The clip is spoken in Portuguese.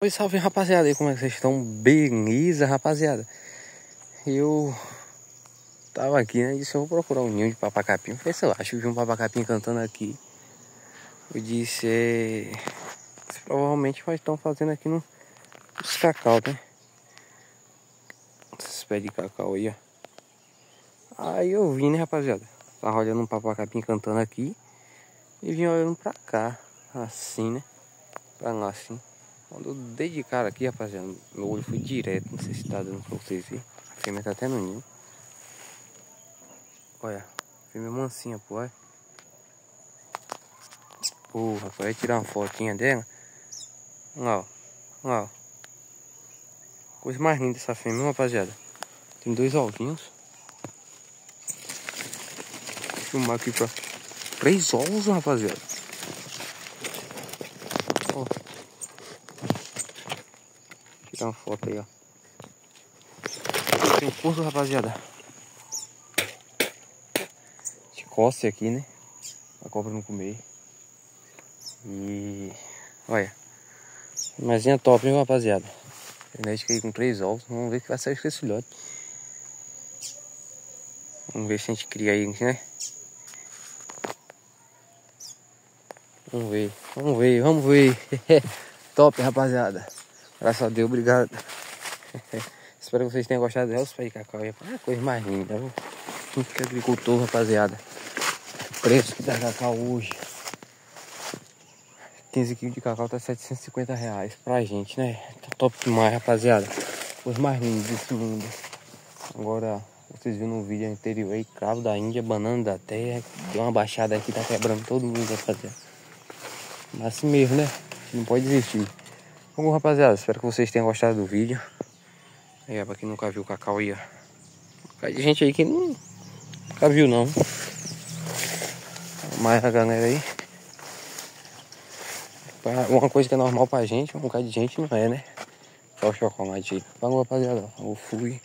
Oi, salve rapaziada, aí como é que vocês estão? Beleza, rapaziada? Eu tava aqui, né? Disse eu vou procurar um ninho de papacapim. Falei, sei lá, acho que vi um papacapim cantando aqui. Eu disse, é... provavelmente vai estão fazendo aqui no os cacau, né? Esses pés de cacau aí, ó. Aí eu vim, né, rapaziada? Tava olhando um papacapim cantando aqui e vim olhando pra cá, assim, né? Pra lá, assim. Quando eu dei de cara aqui, rapaziada, meu olho foi direto, não sei se tá dando pra vocês verem. A fêmea tá até no ninho. Olha, a fêmea mansinha, pô, olha. Porra, vai tirar uma fotinha dela. Olha ó. Coisa mais linda essa fêmea, rapaziada. Tem dois ovinhos. Vou filmar aqui pra... Três ovos, rapaziada. Tirar uma foto aí, ó. Tem um curso, rapaziada. De coce aqui, né? A cobra não comer. E... Olha. Imazinha top, hein, rapaziada. Genética aí com três ovos. Vamos ver que vai sair esse filhote. Vamos ver se a gente cria aí, né? Vamos ver, vamos ver, vamos ver. top, rapaziada. Graças a Deus, obrigado. Espero que vocês tenham gostado dela. Os pés de cacau é a coisa mais linda. Viu? Que agricultor, rapaziada. O preço dá cacau hoje. 15 quilos de cacau tá 750 reais pra gente, né? Tá top demais, rapaziada. Coisa mais linda desse mundo. Agora, vocês viram no vídeo anterior aí, cravo da Índia, banana da terra. Deu uma baixada aqui, tá quebrando todo mundo, rapaziada. Mas assim mesmo, né? Não pode desistir. Bom, rapaziada, espero que vocês tenham gostado do vídeo. Aí, ó, pra quem nunca viu o cacau ó. Tem gente aí que não, nunca viu, não. Mais a galera aí. Uma coisa que é normal pra gente, um bocado de gente não é, né? Só o chocolate aí. Falou, rapaziada. Eu fui.